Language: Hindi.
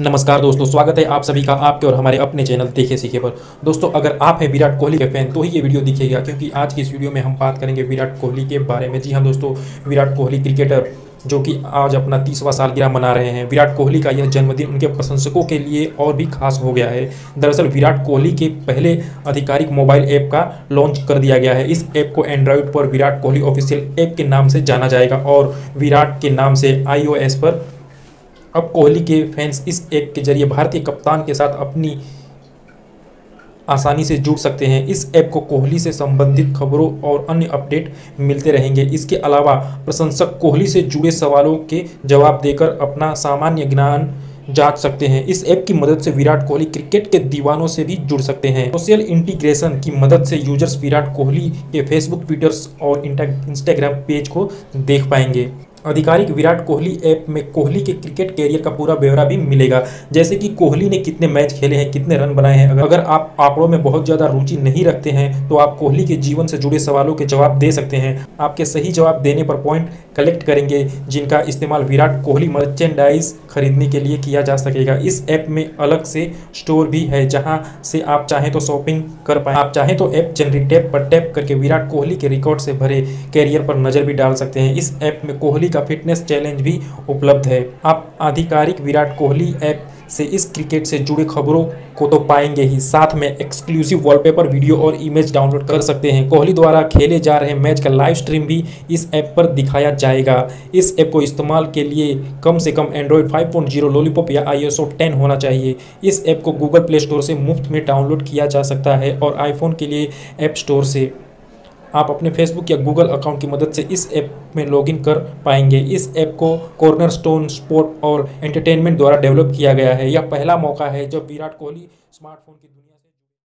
नमस्कार दोस्तों, स्वागत है आप सभी का आपके और हमारे अपने चैनल देखे सीखे पर। दोस्तों, अगर आप हैं विराट कोहली के फ़ैन तो ही ये वीडियो दिखेगा, क्योंकि आज की इस वीडियो में हम बात करेंगे विराट कोहली के बारे में। जी हाँ दोस्तों, विराट कोहली क्रिकेटर, जो कि आज अपना तीसवा सालगिरह मना रहे हैं। विराट कोहली का यह जन्मदिन उनके प्रशंसकों के लिए और भी खास हो गया है। दरअसल, विराट कोहली के पहले आधिकारिक मोबाइल ऐप का लॉन्च कर दिया गया है। इस ऐप को एंड्रॉयड पर विराट कोहली ऑफिशियल ऐप के नाम से जाना जाएगा और विराट के नाम से आईओएस पर अब कोहली के फैंस इस ऐप के ज़रिए भारतीय कप्तान के साथ अपनी आसानी से जुड़ सकते हैं। इस ऐप को कोहली से संबंधित खबरों और अन्य अपडेट मिलते रहेंगे। इसके अलावा प्रशंसक कोहली से जुड़े सवालों के जवाब देकर अपना सामान्य ज्ञान जाँच सकते हैं। इस ऐप की मदद से विराट कोहली क्रिकेट के दीवानों से भी जुड़ सकते हैं। सोशल इंटीग्रेशन की मदद से यूज़र्स विराट कोहली के फेसबुक ट्विटर्स और इंस्टाग्राम पेज को देख पाएँगे। आधिकारिक विराट कोहली ऐप में कोहली के क्रिकेट कैरियर का पूरा ब्यौरा भी मिलेगा। जैसे कि कोहली ने कितने मैच खेले हैं, कितने रन बनाए हैं। अगर आप आंकड़ों में बहुत ज़्यादा रुचि नहीं रखते हैं तो आप कोहली के जीवन से जुड़े सवालों के जवाब दे सकते हैं। आपके सही जवाब देने पर पॉइंट कलेक्ट करेंगे, जिनका इस्तेमाल विराट कोहली मर्चेंडाइज खरीदने के लिए किया जा सकेगा। इस ऐप में अलग से स्टोर भी है, जहाँ से आप चाहें तो शॉपिंग कर पाए। आप चाहें तो ऐप जनरेट टैप पर टैप करके विराट कोहली के रिकॉर्ड से भरे कैरियर पर नज़र भी डाल सकते हैं। इस ऐप में कोहली का फिटनेस चैलेंज भी उपलब्ध है। आप आधिकारिक विराट कोहली ऐप से इस क्रिकेट से जुड़े खबरों को तो पाएँगे ही। साथ में एक्सक्लूसिव वॉलपेपर वीडियो और इमेज डाउनलोड कर सकते हैं। कोहली द्वारा खेले जा रहे मैच का लाइव स्ट्रीम भी इस ऐप पर दिखाया जाएगा। इस ऐप को इस्तेमाल के लिए कम से कम एंड्रॉयड 5.0 लॉलीपॉप या आई 10 होना चाहिए। इस ऐप को गूगल प्ले स्टोर से मुफ़्त में डाउनलोड किया जा सकता है और आईफोन के लिए ऐप स्टोर से। आप अपने फेसबुक या गूगल अकाउंट की मदद से इस ऐप में लॉगिन कर पाएँगे। इस ऐप को कॉर्नर स्टोन स्पोर्ट और एंटरटेनमेंट द्वारा डेवलप किया गया है। यह पहला मौका है जब विराट कोहली स्मार्टफ़ोन की दुनिया